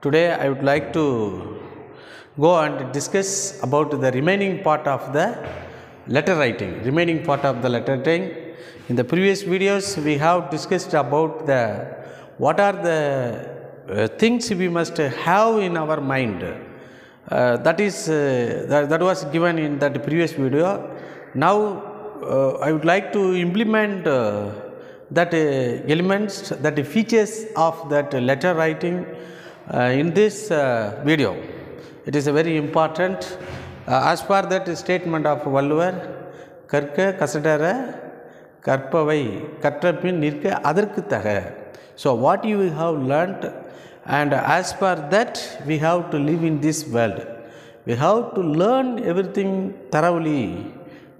Today I would like to go and discuss about the remaining part of the letter writing. Remaining part of the letter writing. In the previous videos we have discussed about the what are the uh, things we must have in our mind. Uh, that is uh, that, that was given in that previous video. Now uh, I would like to implement uh, that uh, elements, that features of that letter writing in this uh, video. It is a very important uh, as per that statement of Valluvar, கற்க கசடர கற்பவை கற்றபின் நிற்க அதற்கு தக so what you have learnt and as per that we have to live in this world we have to learn everything thoroughly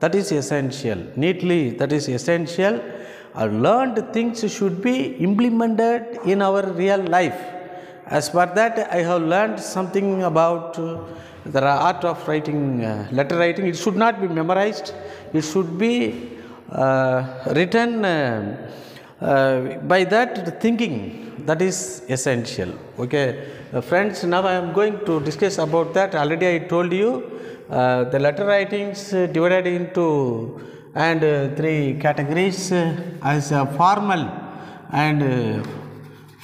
that is essential neatly that is essential our learned things should be implemented in our real life as per that i have learned something about uh, the art of writing uh, letter writing. It should not be memorized. It should be uh, written uh, uh, by that thinking that is essential. Okay? Uh, friends now i am going to discuss about that. Already i told you the letter writings divided into and three categories as formal and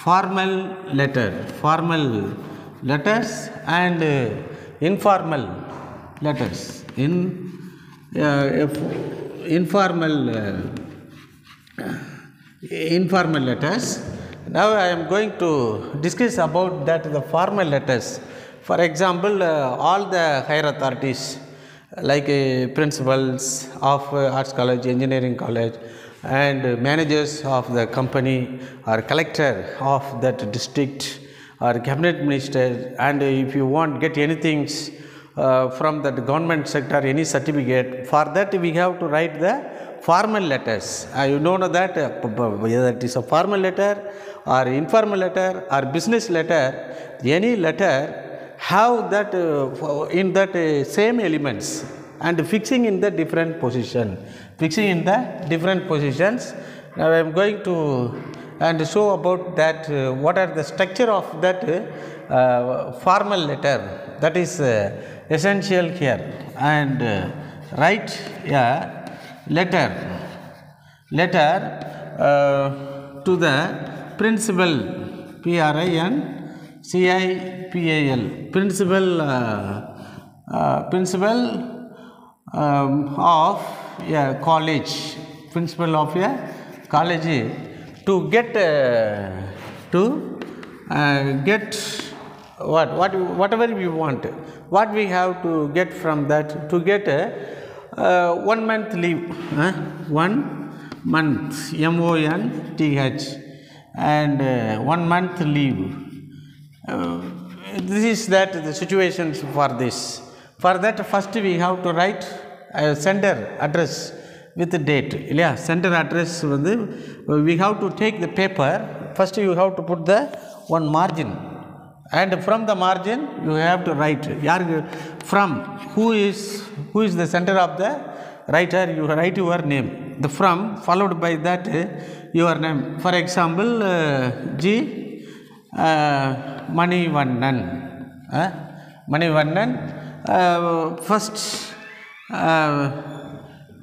formal letter formal letters and uh, informal letters in uh, informal uh, informal letters. Now I am going to discuss about that the formal letters. For example, uh, all the higher authorities like uh, principals of uh, arts college, engineering college, and managers of the company or collector of that district or cabinet minister, and if you want get anything uh, from that government sector, any certificate, for that we have to write the formal letters. Uh, you know that uh, whether it is a formal letter or informal letter or business letter, any letter have that uh, in that uh, same elements and fixing in the different position. Fixing in the different positions. Now I am going to and show about that uh, what are the structure of that uh, formal letter that is uh, essential here and uh, write a letter letter uh, to the principal P R I N C I P A L principal uh, principal um, of a college principal of a college to get uh, to uh, get what what whatever we want. What we have to get from that to get a uh, one month leave huh? one month m o n t h and uh, one month leave. Uh, this is that the situations for this. For that first we have to write a sender address with the date இல்லையா sender address வந்து we have to take the paper first you have to put the one margin and from the margin you have to write யாருக்கு from who is who is the center of the writer you write your name the from followed by that uh, your name for example uh, g uh, Manivannan. Uh, Manivannan. Uh, first, uh,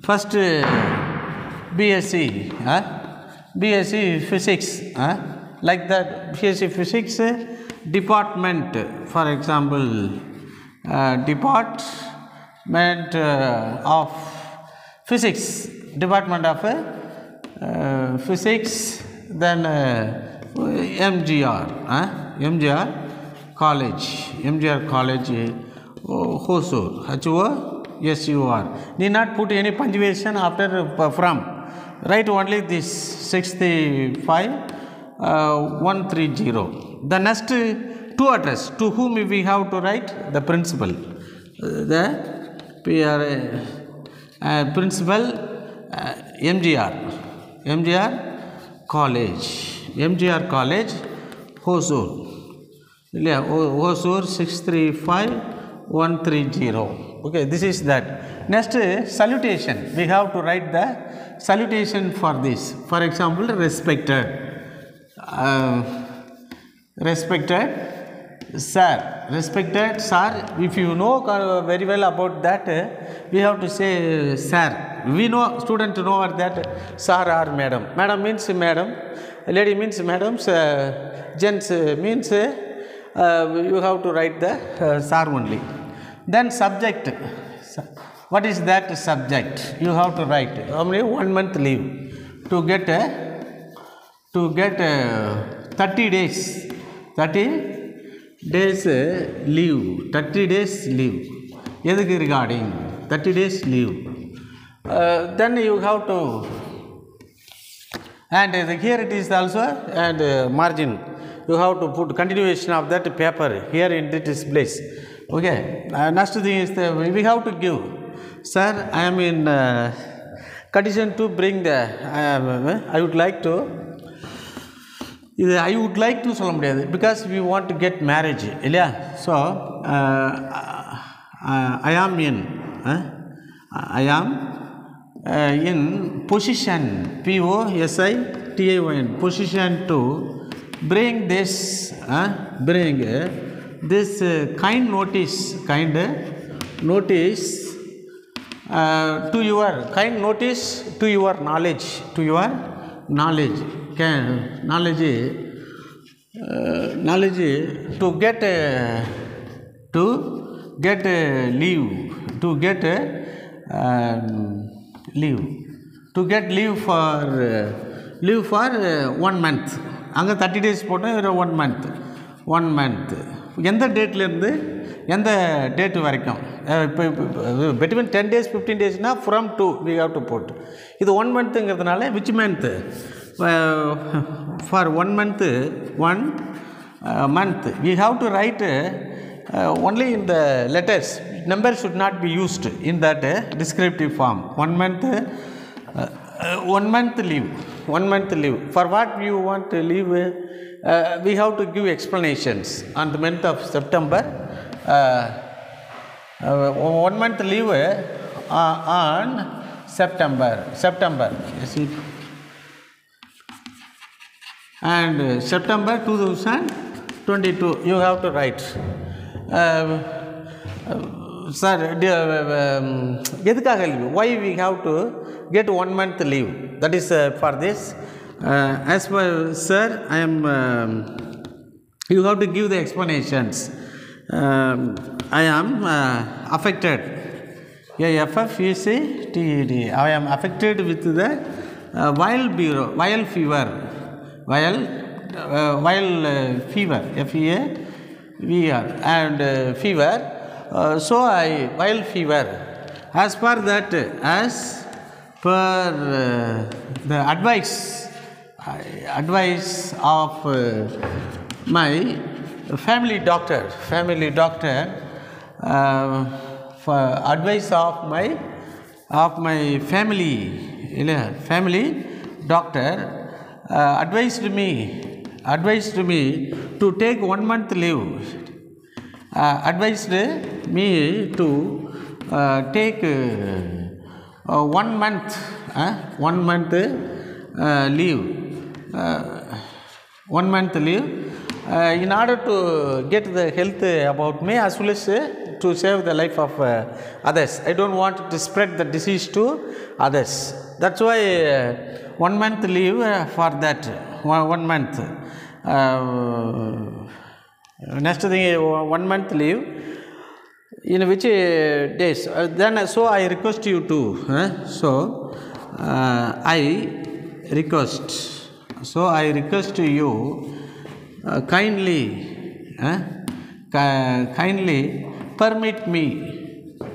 first uh, BSc, uh, BSc Physics, uh, like that BSc Physics uh, department, for example, uh, department uh, of Physics, department of uh, uh, Physics, then uh, MGR, uh, MGR College, MGR College, uh, Hosur, H-O-S-U-R. Need not put any punctuation after uh, from. Write only this 65 uh, 130. The next two address to whom we have to write the principal. Uh, the PR, uh, principal uh, MGR, MGR College, MGR College, Hosur. இல்லையா Hosur six three five one three zero Okay, this is that. Next salutation, we have to write the salutation for this. For example, respected, uh, respected sir, respected sir. If you know uh, very well about that, we have to say sir. We know student know that sir or madam. Madam means madam, lady means madam, uh, gents means uh, you have to write the uh, sir only. then subject Su- what is that subject you have to write how many one month leave to get a to get uh, 30 days 30 days uh, leave 30 days leave எதுக்கு regarding 30 days leave uh, then you have to and uh, here it is also and uh, margin you have to put continuation of that paper here in this place okay uh, next thing is the, we have to give sir i am in uh, condition to bring the I, am, uh, I would like to இது I would like to சொல்ல முடியாது because we want to get marriage இல்லையா so I ஆம் இன் ஐ ஆம் இன் position பிஓஎஸ்ஐ டிஐஒஎன் position to bring this bring this kind notice kind notice to your kind notice to your knowledge to your knowledge can knowledge uh, knowledge to get uh, to get uh, leave to get uh, um, leave to get leave for uh, leave for uh, one month அங்கே thirty days போட்டு one month one month எந்த டேட்லேருந்து எந்த date வரைக்கும்? இப்போ between ten days fifteen டேஸ்னால் from to we have to boat இது one மந்த்துங்கிறதுனால which month for one month one month we have to write only in the letters number should not be used in that uh, form one month uh, uh, one month leave one month leave. For what you want to leave uh, uh, we have to give explanations. On the month of september uh, uh, one month leave uh, on september september and uh, September 2022 you have to write uh, sir எதுக்காக leave Y we have to get one month leave that is for this as per sir I M U have to give the explanations ஐ ஆம் affected ஏஎஃப்எஃப்இசிடிஇடி ஐ ஆம் affected with the வயல் பீரோ வயல் fever viral uh, viral uh, fever f e a v r and Uh, so I, while fever, as per that, as per uh, the advice, uh, advice of uh, my family doctor, family doctor, uh, advice of my of my family, family doctor advised me advised me to take one month leave advised me to uh, take uh, uh, one month uh, one month uh, leave. Uh, one month leave. Uh, in order to get the health about me as well as uh, to save the life of uh, others. I don't want to spread the disease to others. That's why uh, one month leave uh, for that one, one month. Uh, next thing uh, one month leave in which uh, days? Uh, then uh, so i request you to uh, so uh, i request so i request you uh, kindly uh, kindly permit me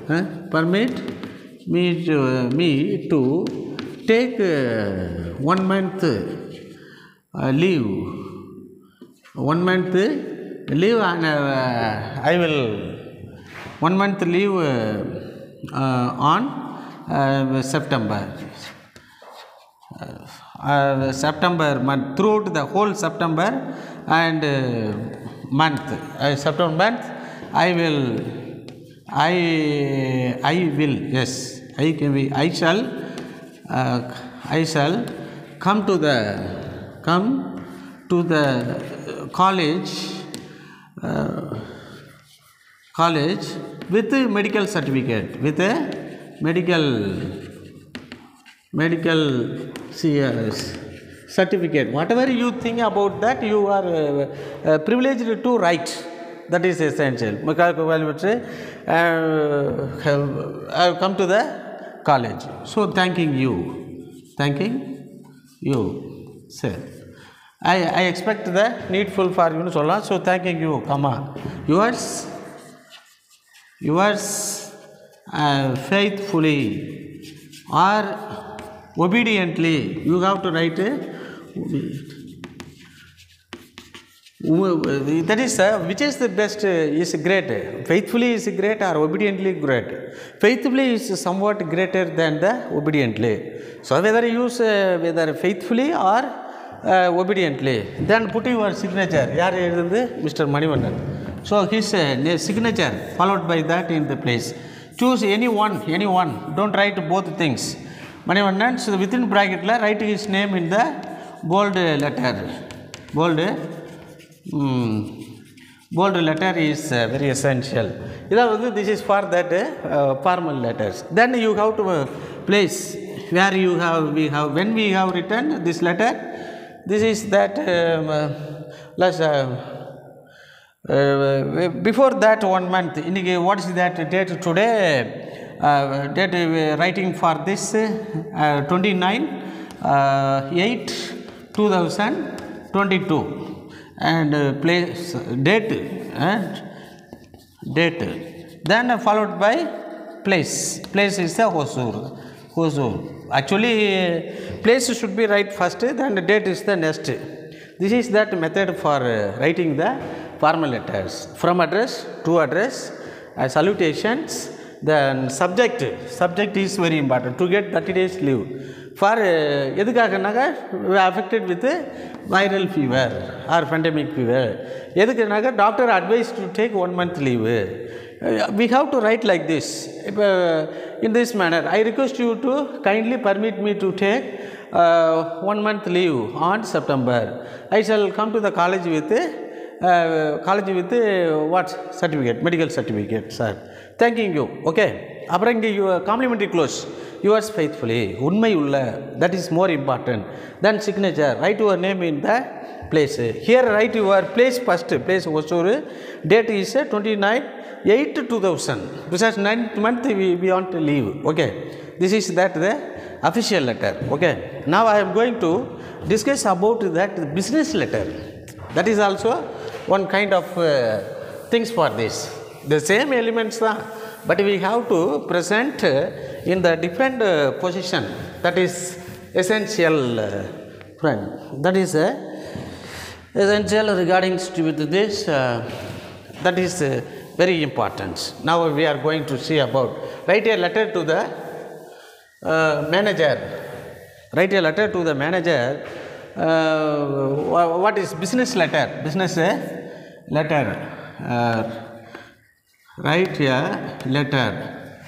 uh, permit me to, me to take uh, one month uh, leave. One month leave uh, I will one month leave uh, uh, on September. September month throughout the whole September and month September month I will I I will yes I can be I shall I shall come to the come to the college college with a medical certificate with a medical medical CS certificate. Whatever you think about that you are uh, uh, privileged to write. That is essential. Mechanical value uh, have come to the college. So thanking you. Thanking you sir I, I expect the needful for you சொல்லலாம் so thanking you come on yours yours uh, faithfully or obediently you have to write uh, obedient. Wo- that is uh, which is the best uh, is great faithfully is great or obediently great faithfully is somewhat greater than the obediently so whether you use uh, whether faithfully or uh, obediently then put your signature யார் எழுதுந்து mister Manivannan so his uh, na- signature followed by that in the place choose any one any one don't write both things Manivannan so within bracketல write his name in the bold letter bold mm, bold letter is uh, very essential இதான் வந்து this is for that uh, formal letters then you have to uh, place where you have we have when we have written this is that um, uh, last, uh, uh, before that one month inniki what is that date today? Uh, date uh, writing for this uh, 29 uh, 8 2022 and uh, place date and date. Then followed by place. Place is the hosur hosur. actually uh, place should be right first then the date is the next this is that method for uh, writing the formal letters from address to address uh, salutations then subject subject is very important to get 30 days leave for uh, எதுக்காகனாக்கா affected with viral fever or pandemic fever எதுக்குனாக்கா doctor advice to take one month leave we have to write like this இப்போ in this manner i request you to kindly permit me to take uh, one month leave on september i shall come to the college with uh, college with uh, what certificate medical certificate sir thanking you okay அப்புறம் இங்கே complimentary close yours faithfully உண்மை உள்ள that is more important then signature write your name in the place. Here write your place first, place Osuru, date is 29, 8 2000, because 9th month we, we want to leave, okay. This is that the official letter, okay. Now I am going to discuss about that business letter. That is also one kind of uh, things for this. The same elements are, but we have to present uh, in the different uh, position. That is essential, uh, friend. That is a essential regarding with this uh, that is uh, very important now we are going to see about write a letter to the uh, manager. Write a letter to the manager. Uh, what is business letter? Business uh, letter. Uh, write a letter.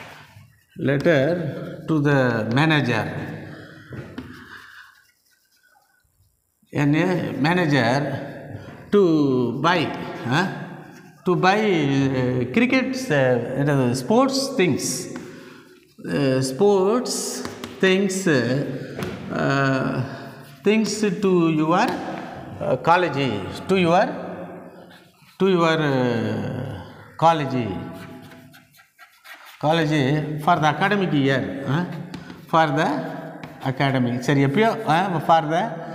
Letter to the manager an a manager to buy to buy cricket sports things sports things things to your college to your to your college college for the academic year for the academic sir एपयो for the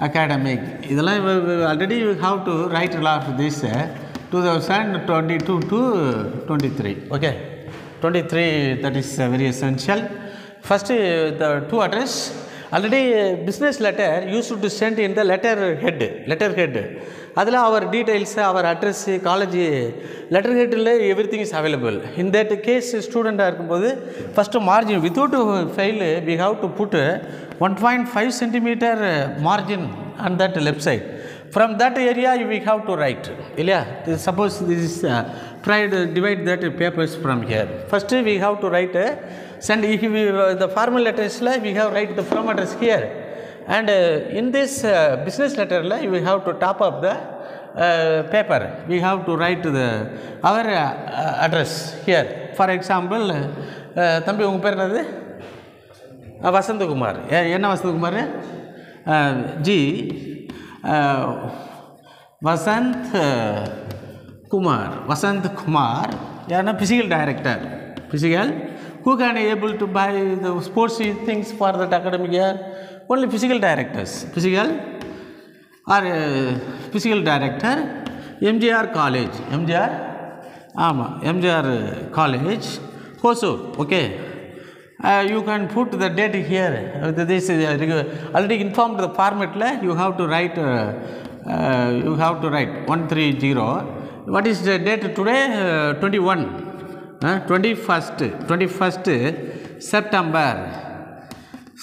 academic. Already you have to write a lot of this uh, 2022 to 23. Okay, 23 that is uh, very essential. First, uh, the two address. Already business letter used to send in the letter head, letter head. அதில் அவர் details அவர் address college letter ஹெட்டில் everything is available in that case ஸ்டூடெண்ட்டாக இருக்கும்போது first margin without fail we have to put put one point five centimetre margin and that left side from that area we have to right இல்லையா suppose this is tried divide that papers from here first we have to right send if we, uh, the formal letters la we have write the from address here and uh, in this uh, business letter la we have to top up the uh, paper, we have to write the our uh, address here. For example, uh, தம்பி உங்கள் பேர் என்னது वसंत Kumar. Vasant Kumar ji Vasant Kumar Vasant Kumar यारना physical director physical who can able to buy the sports things for that academic only physical directors physical or physical director MGR college MGR um MGR college Hosur okay. Hosur okay you can put the date here this already informed த ஃபார்மேட்டில் you have to right you have to right one three zero what is the date today twenty one twenty first twenty first September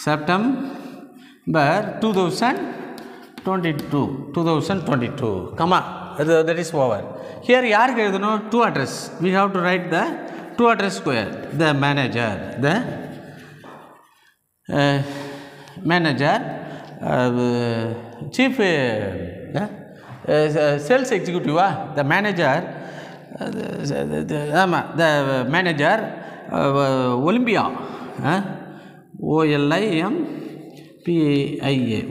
September two thousand twenty two two thousand twenty two comma அது that is over here யாருக்கு எழுதணும் to address where? The manager. The uh, manager, uh, chief uh, sales executive, uh, the manager, uh, the, the, the manager, uh, Olympia. Uh, O-L-I-M-P-I-A.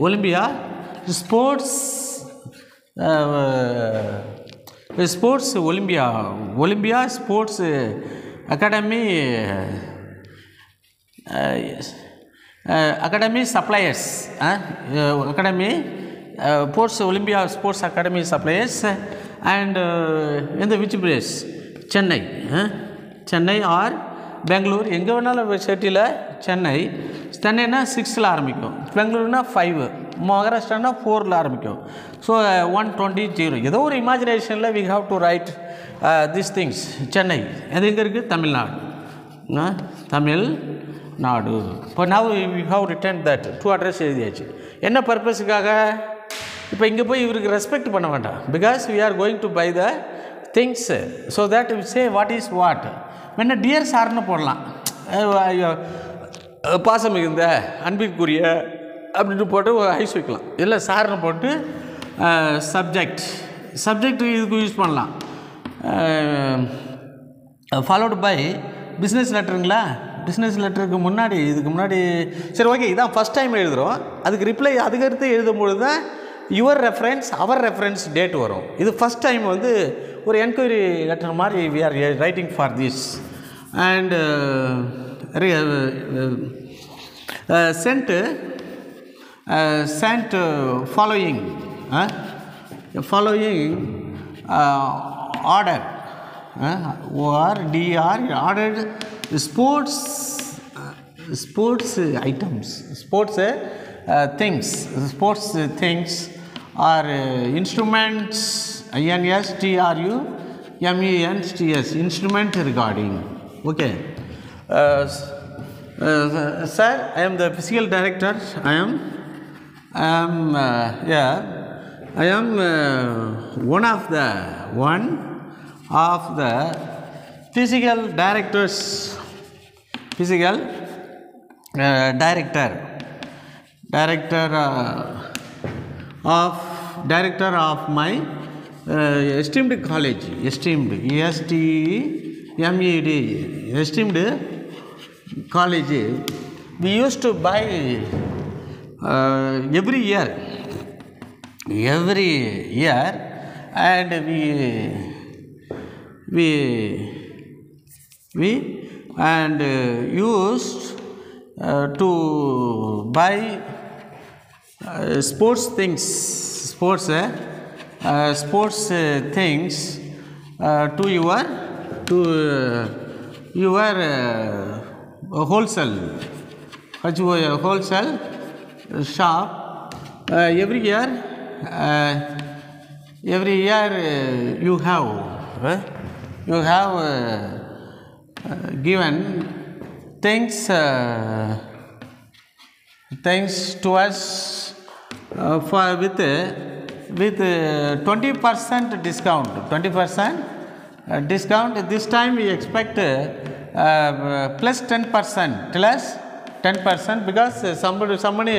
Olympia sports sports Olympia Olympia sports academy academy suppliers academy sports Olympia sports academy suppliers and இந்த which place Chennai Chennai or Bangalore எங்கே வேணாலும் சிட்டியில் சென்னை சென்னைனா சிக்ஸில் ஆரம்பிக்கும். பெங்களூர்னா five மகாராஷ்டிரானா ஃபோரில் ஆரம்பிக்கும். So one twenty zero ஏதோ ஒரு இமேஜினேஷனில் we have to write this things Chennai. அது எங்கே இருக்குது தமிழ்நாடு. தமிழ் நாடு இப்போ now we have return that to address எழுதியாச்சு. என்ன பர்பஸுக்காக இப்போ இங்கே போய் இவருக்கு ரெஸ்பெக்ட் பண்ண வேண்டாம். Because we are going to buy the things so that say what is what வேணா டியர் சார்னு போடலாம். ஐயோ, பாசம் மிகுந்த அன்பிற்குரிய அப்படின்ட்டு போட்டு ஐஸ் வைக்கலாம். இல்லை சார்னு போட்டு சப்ஜெக்ட் சப்ஜெக்ட் இதுக்கு யூஸ் பண்ணலாம். ஃபாலோடு பை பிஸ்னஸ் லெட்டருங்களா பிஸ்னஸ் லெட்டருக்கு முன்னாடி இதுக்கு முன்னாடி சரி ஓகே இதான் ஃபஸ்ட் டைம் எழுதுகிறோம் அதுக்கு ரிப்ளை அதுக்கடுத்து எழுதும்பொழுது தான் your reference our reference date வரும். இது ஃபஸ்ட் டைம் வந்து ஒரு என்கொயரி லெட்டர் மாதிரி we are writing for this and sent sent uh, following uh, following uh, order uh, or dr ordered sports uh, sports items sports uh, uh, things. Sports uh, things are uh, instruments ins tru mens ts instrument regarding. Okay. Uh, uh, sir, I am the physical director. I am, I am, uh, yeah, I am uh, one of the one of the physical directors. Physical uh, director, director uh, of director of my uh, esteemed college. Esteemed, E S T E M E D. Esteemed college, we used to buy every year, every year, and we we we and uh, used uh, to buy uh, sports things, sports, uh, uh, sports uh, things uh, to your to uh, your uh, wholesale, wholesale shop. Uh, every year, uh, every year uh, you have uh, you have uh, uh, given thanks Uh, thanks to us uh, for with uh, with twenty percent discount. Twenty percent uh, discount. This time we expect uh, uh, plus ten percent. Plus ten percent because uh, somebody somebody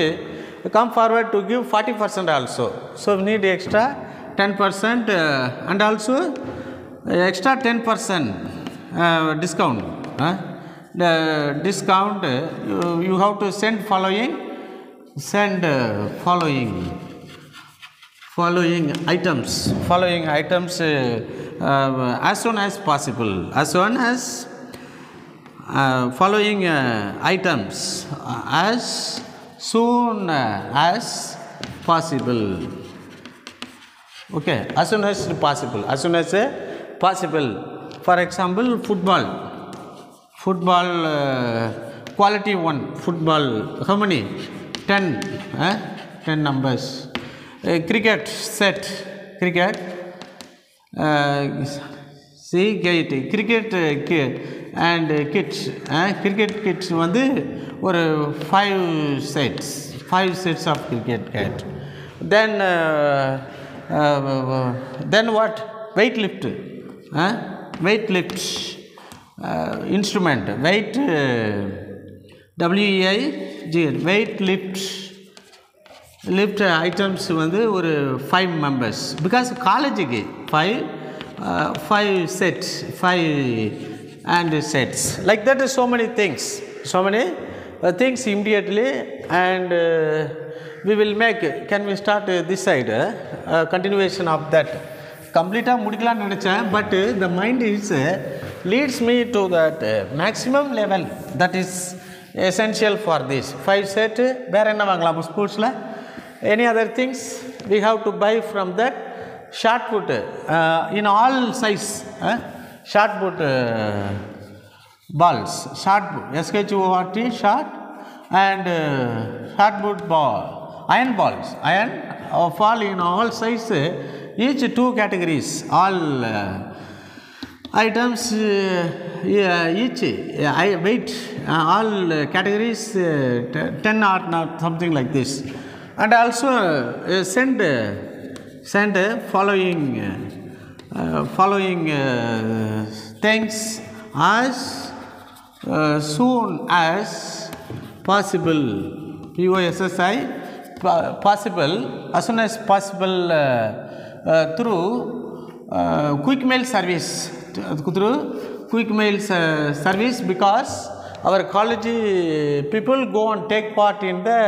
come forward to give forty percent also. So we need extra 10% uh, and also extra 10% uh, discount. Uh, the discount uh, you, have to send following send uh, following following items following items uh, uh, as soon as possible as soon as uh, following uh, items uh, as soon uh, as possible. Okay as soon as possible as soon as uh, possible. For example football. Football quality one football how many? 10 eh? 10 numbers. Cricket set cricket. Uh, see gate cricket and kits cricket kits வந்து ஒரு five sets five sets of cricket gate then then what weight lift weight lift instrument weight W I G weight lift lift items வந்து ஒரு five members because காலேஜுக்கு five five sets five and sets like that so many things so many things immediately and we will make can we start this side continuation of that கம்ப்ளீட்டாக முடிக்கலாம்னு நினச்சேன் but the mind is leads me to that maximum level that is essential for this five set வேறு என்ன வாங்கலாம் ஸ்போர்ட்ஸில் any other things we have to buy from that short put uh, in all size uh, short put uh, balls. Short put. S-h-o-r-t short. And uh, short put ball. Iron balls. Iron uh, fall in all size each two categories. All uh, items uh, each I weight uh, all categories uh, 10 or not something like this. And also send send following following uh, things as uh, soon as possible p o s s i possible as soon as possible uh, uh, through uh, quick mail service through quick mail uh, service because our college people go and take part in the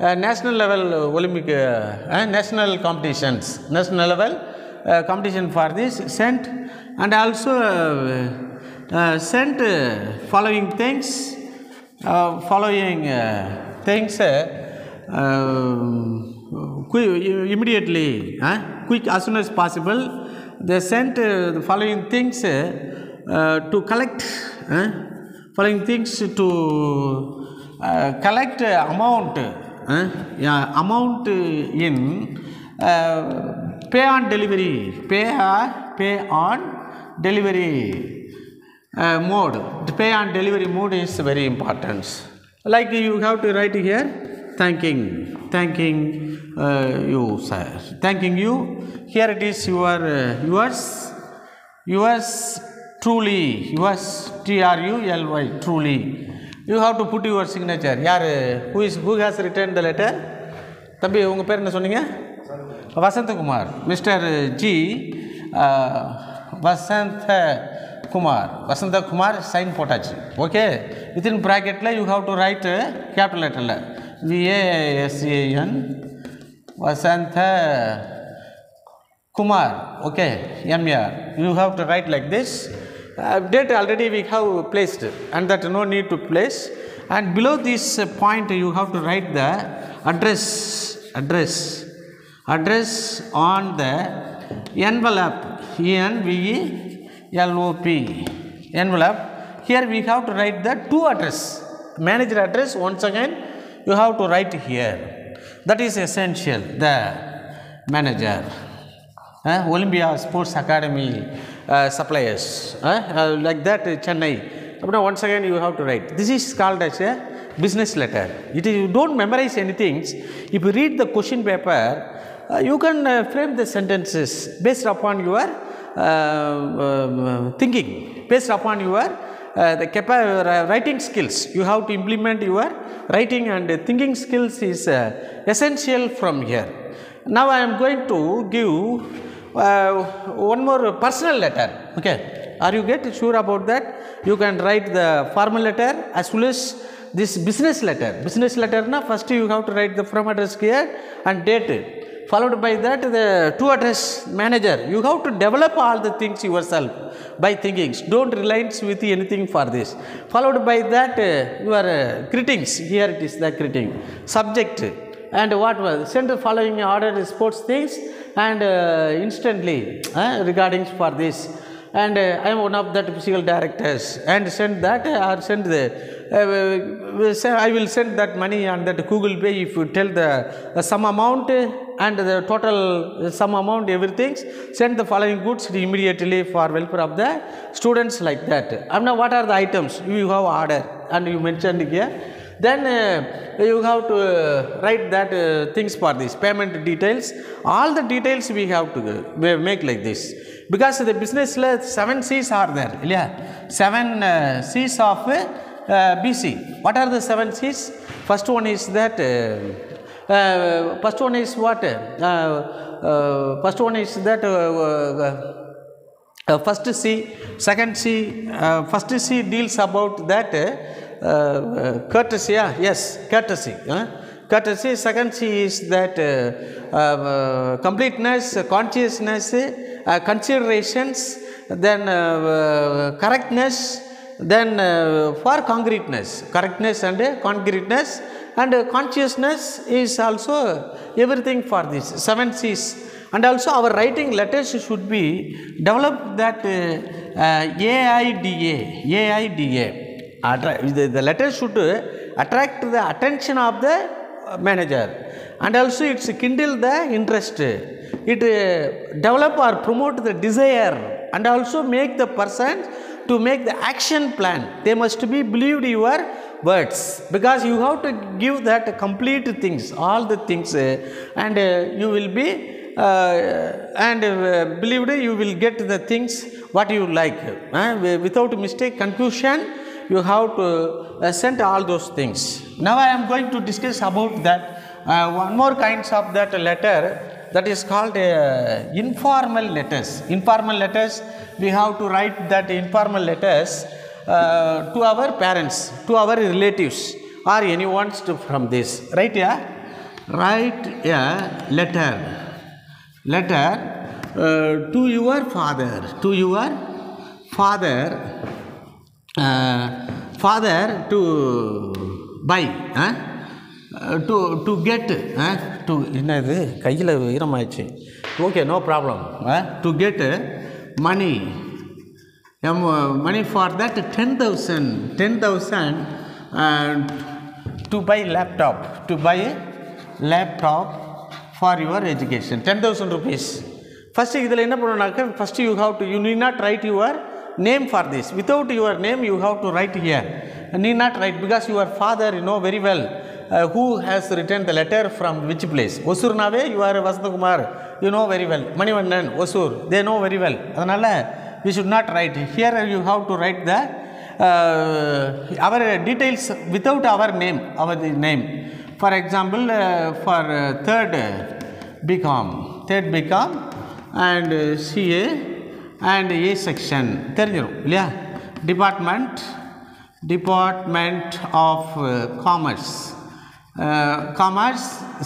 uh, national level olympic uh, uh, national competitions national level uh, competition for this sent and also uh, uh, sent uh, following things uh, following uh, things uh, uh, immediately uh, quick as soon as possible they sent uh, the following things uh, uh, to collect uh, following things to uh, collect uh, amount uh, yeah, amount in uh, pay on delivery. Pay uh, pay on delivery uh, mode. The pay on delivery mode is very important. Like you have to write here thanking thanking uh, you sir. Thanking you. Here it is your uh, yours. Yours truly yours t r u l y truly. You have to put your signature. யார் who is who has Vasanth Kumar, Mr. G. Uh, Kumar, Vasanth Kumar sign Potaji. Okay, within bracket you have to write a capital letter V A S A N Kumar. Okay, M R. You have to write like this. Uh, date already we have placed and that no need to place and below this point you have to write the address address address on the envelope. E N V E L O P envelope. Here we have to write the two address, manager address. Once again, you have to write here. That is essential. The manager. uh, Olympia Sports Academy uh, suppliers, uh, uh, like that uh, Chennai. But once again, you have to write. This is called as a business letter. It is, you don't memorize anything. If you read the question paper, you can uh, frame the sentences based upon your uh, uh, thinking, based upon your uh, the capa- uh, writing skills. You have to implement your writing and thinking skills is uh, essential from here now I am going to give uh, one more personal letter. Okay, are you get sure about that? You can write the formal letter as well as this business letter. Business letter na first you have to write the from address here and date. Followed by that the to address manager. You have to develop all the things yourself by thinking. Don't rely with anything for this. Followed by that uh, your uh, greetings. Here it is the greeting. Subject and what was send the following order sports things and uh, instantly uh, regarding for this and uh, I am one of that physical directors and send that uh, or send the uh, I will send that money on that Google Pay if you tell the, the some amount uh, and the total some amount everything send the following goods immediately for welfare of the students like that. I now what are the items you have order and you mentioned here. Then uh, you have to uh, write that uh, things for this. Payment details. All the details we have to uh, make like this. Because the business seven c's are there yeah seven uh, c's of uh, bc what are the seven c's? First one is that first one is what uh, uh, first one is that uh, uh, uh, first C, second C, uh, first C deals about that uh, uh, courtesy. Yeah, yes, courtesy. Courtesy. Second C is that uh, uh, completeness, consciousness, uh, considerations, then uh, uh, correctness, then uh, for concreteness, correctness and uh, concreteness, and uh, consciousness is also everything for this seven C's and also our writing letters should be developed that uh, uh, AIDA, AIDA. The, the letter should attract the attention of the manager and also it's kindle the interest. It develop or promote the desire and also make the person to make the action plan. They must be believed your words. Because you have to give that complete things, all the things, uh, and uh, you will be uh, and uh, believed you will get the things what you like. Without mistake confusion you have to uh, send all those things. Now i am going to discuss about that one more kinds of that letter that is called uh, informal letters. Informal letters we have to write that informal letters uh, to our parents to our relatives or anyone to, from this. Right yeah write a letter. Letter uh, to your father to your father uh, father to buy uh, to to get? To என்ன இது கையில் ஈரமாயிடுச்சு okay no problem to get money M money for that ten thousand ten thousand to buy laptop to buy laptop for your education ten thousand rupees first இதில் என்ன பண்ணணுனாக்கா first you have to you need not write your name for this without your name you have to write here need not write because your father you know very well uh, who has written the letter from which place ஒசூர்னாவே you are Vasanthakumar you know very well Manivannan Hosur they know very well அதனால் we should not write here you have to write the uh, our details without our name our name for example uh, for uh, third uh, bcom third bcom and uh, ca and a section தெரிஞ்சிடும் இல்லையா department department of commerce commerce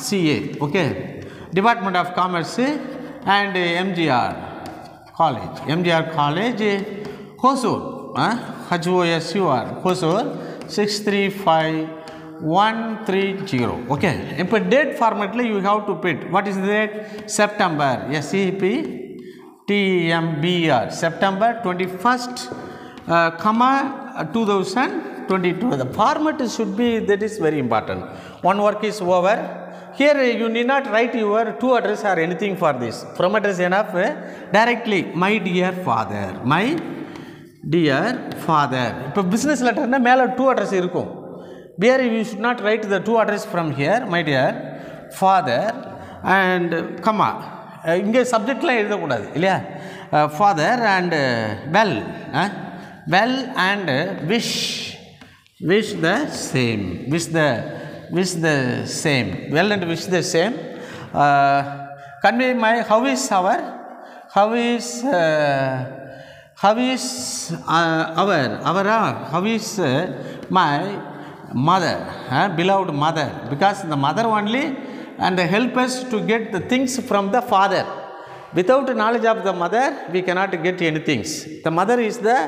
CA okay department of commerce and MGR college MGR college Hosur ஹச்ஓஎஸ்யூஆர் Hosur six three five one three zero okay இப்போ date ஃபார்மேட்டில் you have to bit what is date September SCB டிஎம்பிஆர் September twenty first comma uh, 2022 the format should be that is very important one work is over here uh, you need not write your two address or anything for this from address enough uh, directly my dear father my dear father இப்போ business லெட்டர்னா மேலே to address இருக்கும் where you should not right the to address from here my dear father and comma இங்கே சப்ஜெக்ட்லாம் எழுதக்கூடாது இல்லையா father and well well and wish wish the same wish the wish the same. Well and wish the same. Uh, convey my how is our how is uh, how is uh, our our uh, how is uh, my mother uh, beloved mother? Because the mother only and help us to get the things from the father. Without knowledge of the mother we cannot get any things. The mother is the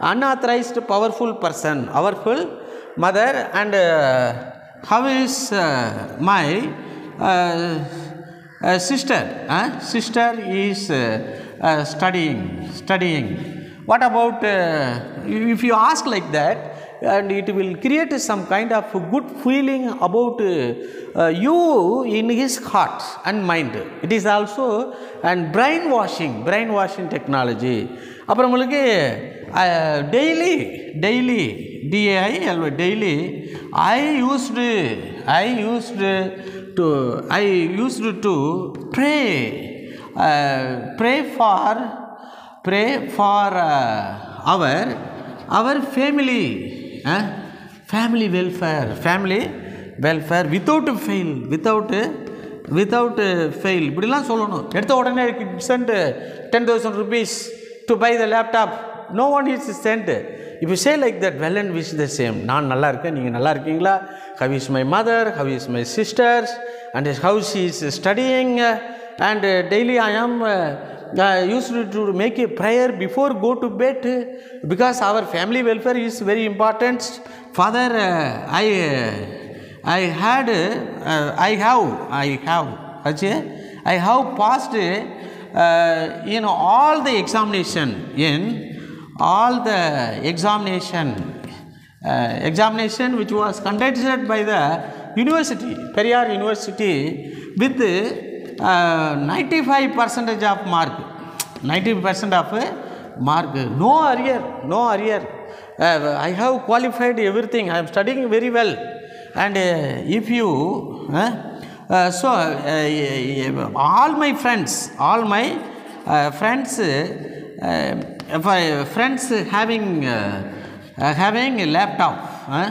unauthorized powerful person. Powerful mother and uh, how is uh, my uh, uh, sister uh, sister is uh, uh, studying studying what about uh, if you ask like that and it will create some kind of good feeling about uh, uh, you in his heart and mind it is also and brainwashing brainwashing technology அப்புறம் உங்களுக்கு daily daily D A I daily I used I used to I used to pray pray for pray for our our family family welfare family welfare without fail without without fail இப்படிலாம் சொல்லணும். எடுத்த உடனே send ten thousand rupees to buy the laptop no one is sent இப்போ say like that well and wish the same நான் நல்லா இருக்கேன் நீங்கள் நல்லா இருக்கீங்களா how is my mother how is my sisters and how she is studying and daily ஐ ஆம் used to make a prayer before go to bed because our family welfare is very important father uh, i uh, i had uh, i have i have actually i have passed uh, in all the examination in all the examination uh, examination which was conducted by the university periyar university with uh, 95 percentage of mark. 90 percent of uh, mark. No arrear no arrear. Uh, i have qualified everything. I am studying very well. And uh, if you uh, so uh, all my friends all my friends if I, friends having uh, uh, having a laptop uh,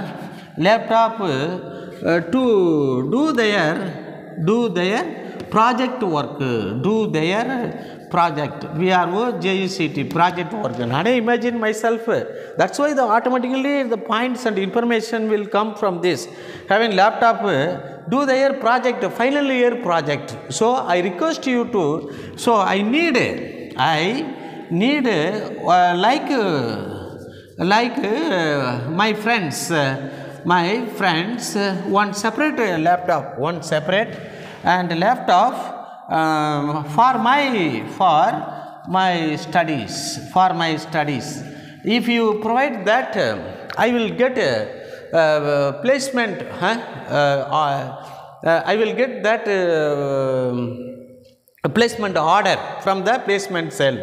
laptop uh, uh, to do their do their project work do their project. We VRO JUCT project work and I imagine myself that's why the automatically the points and information will come from this. Having laptop do their project final year project. So I request you to so I need I need uh, like like uh, my friends uh, my friends uh, one separate laptop one separate and laptop um, for my for my studies for my studies if you provide that i will get a, placement huh? uh, uh, i will get that placement order from the placement cell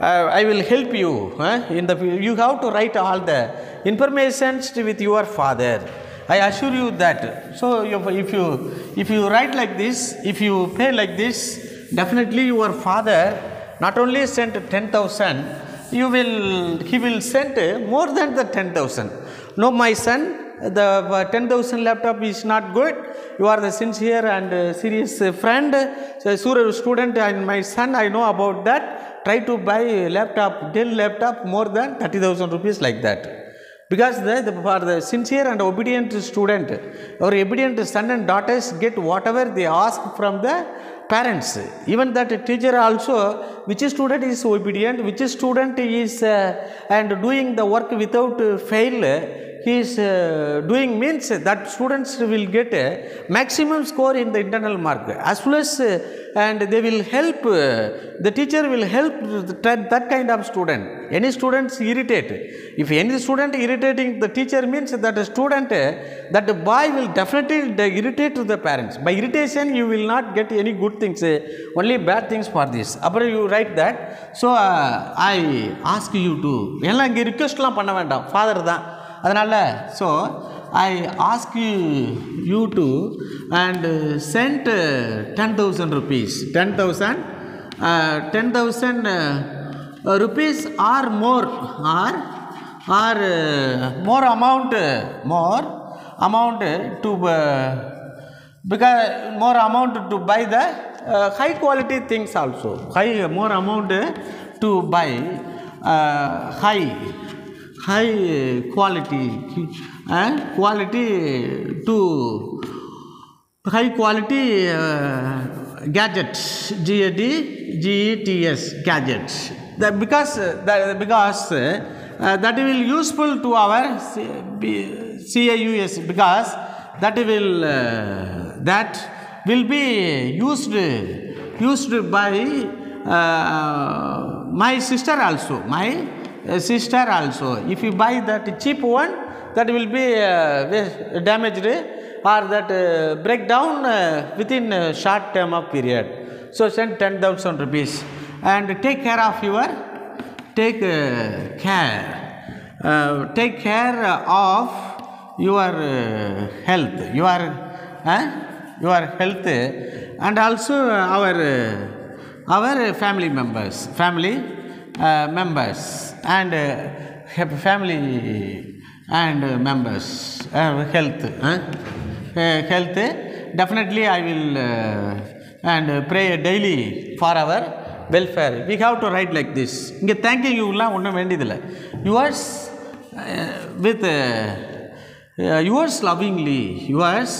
uh, I will help you. in the you have to write all the informations with your father. I assure you that. So if you if you write like this, if you pay like this, definitely your father not only sent ten thousand, you will he will send more than the ten thousand. No, my son, the uh, 10,000 laptop is not good. You are the sincere and uh, serious friend, so, student, and my son, I know about that. Try to buy laptop, Dell laptop, more than 30,000 rupees like that. Because the, the, for the sincere and obedient student, or obedient son and daughters get whatever they ask from the parents. Even that teacher also, which student is obedient, which student is uh, and doing the work without fail, he is uh, doing means that students will get a maximum score in the internal mark as well as uh, and they will help uh, the teacher will help that, that kind of student any students irritate if any student irritating the teacher means that the student uh, that the boy will definitely de- irritate to the parents by irritation you will not get any good things uh, only bad things for this அப்புறம் you write that so uh, I ask you to எல்லாம் இங்கே ரிக்வெஸ்ட்லாம் பண்ண வேண்டாம் father தான் அதனால் so I ask you you to and send ten thousand rupees ten thousand ten thousand rupees or more or or more amount more amount to because more amount to buy the uh, high quality things also high more amount uh, to buy uh, high quality uh, quality to high quality uh, gadgets gadgets. That because uh, that because uh, uh, that will useful to our CAUS because that will uh, that will be used used by uh, my sister also my sister also. If you buy that cheap one that will be uh, damaged or that uh, break down uh, within a short term of period. So send 10000 rupees. And take care of your take uh, care. Uh, take care of your uh, health. Your your health. And also our our family members family members and family and members health health definitely I will and pray daily for our welfare we have to write like this இங்கே thank you யூலாம் ஒன்றும் வேண்டியதில்லை. Yours with yours lovingly yours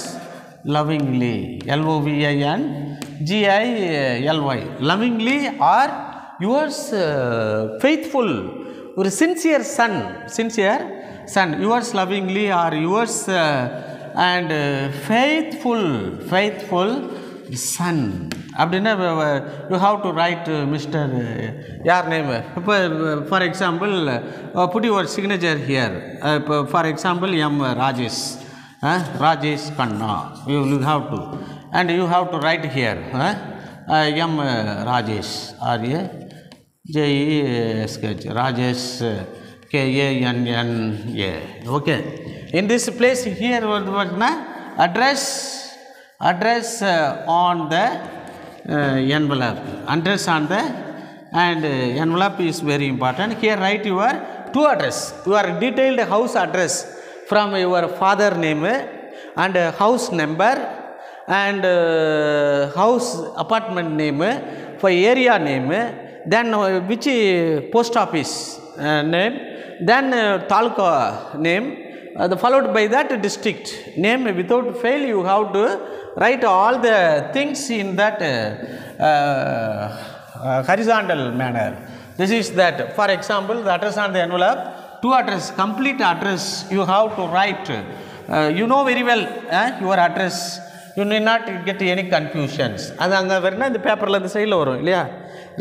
lovingly L O V I N G I L Y lovingly or yours faithful ஒரு sincere son sincere son yours lovingly or yours and faithful faithful son அப்படின்னா you have to write mister your name இப்போ for example put your signature here இப்போ for example M Rajesh Rajesh Kanna you you have to and you have to write here M Rajesh J E Rajesh, K N N A, okay. In this place here address address on the envelope address on the and envelope is very important here write your to address your detailed house address from your father name and house number and house apartment name for area name then uh, which uh, post office uh, name then uh, taluka name uh, the followed by that district name without fail you have to write all the things in that uh, uh, horizontal manner this is that for example the address on the envelope two address complete address you have to write uh, you know very well eh, your address you need not get any confusions அது அங்கே வரணும் இந்த பேப்பரில் இந்த சைடில் வரும் இல்லையா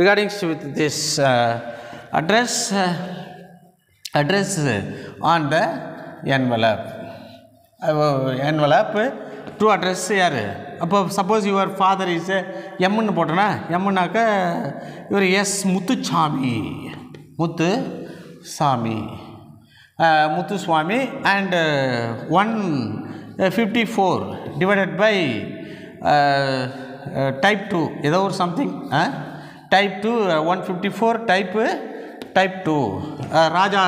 recordings with this address address on the envelope. Uh, envelope to address யார்? அப்போ சப்போஸ் யுவர் ஃபாதர் இஸ் எம்முன்னு uh, போட்டோன்னா எம்முனாக்க இவர் S Muthuchami Muthu Sami uh, Muthuswamy and one fifty four divided by type two ஏதோ ஒரு something ah type two one fifty four type type two Raja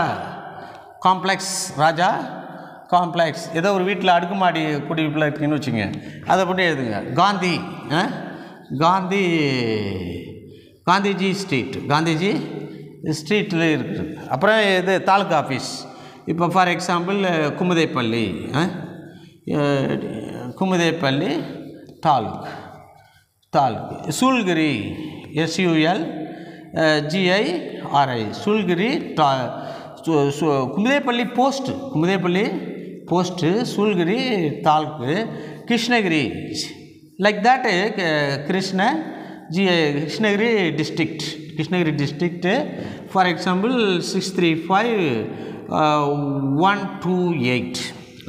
complex Raja complex ஏதோ ஒரு வீட்டில் அடுக்குமாடி குடியிருப்பில் இருக்குன்னு வச்சுங்க. அதை மட்டும் எழுதுங்க. காந்தி ஆ? காந்தி காந்திஜி ஸ்ட்ரீட் காந்திஜி ஸ்ட்ரீட்டில் இருக்குது அப்புறம் இது தாலுக்கா ஆஃபீஸ் இப்போ for example Kumudepalli ah? Taluk taluk. Shoolagiri S U L G I R Shoolagiri कुमदेपल्लीस्ट post Shoolagiri taluk Krishnagiri like that Krishna ji Krishnagiri district Krishnagiri district for example six three five one two eight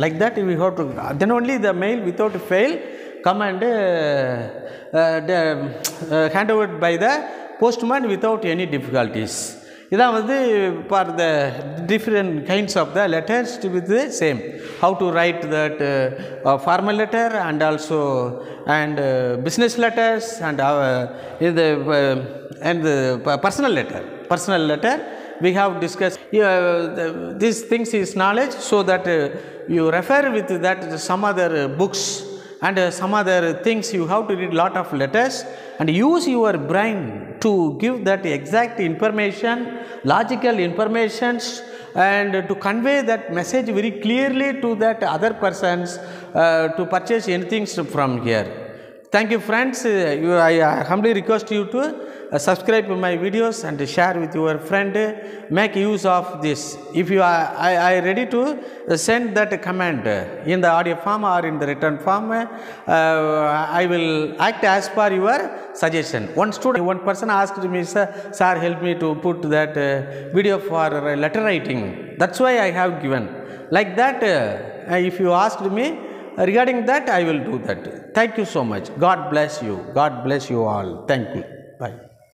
like that we have to then only the mail without fail come and uh, uh, the, uh, hand over by the postman without any difficulties இதான் வந்து for the different kinds of the letters with same how to right that formal letter and also and business letters and இது and personal letter personal letter we have discussed uh, the, these things is knowledge so that uh, you refer with that some other uh, books and uh, some other things you have to read lot of letters and use your brain to give that exact information logical informations and to convey that message very clearly to that other persons uh, to purchase anything from here thank you friends. Uh, you, I, humbly request you to uh, subscribe to my videos and share with your friend. Make use of this. If you are I, I ready to uh, send that command in the audio form or in the written form uh, I will act as per your suggestion. One student one person asked me sir, sir help me to put that uh, video for letter writing. That's why I have given. Like that uh, if you asked me regarding that i will do that. Thank you so much. God bless you. God bless you all. Thank you. Bye